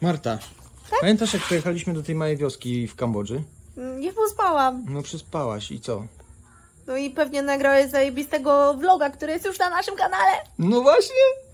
Marta, tak? pamiętasz jak pojechaliśmy do tej małej wioski w Kambodży? Mm, nie pospałam. No przyspałaś i co? No i pewnie nagrałeś zajebistego vloga, który jest już na naszym kanale. No właśnie!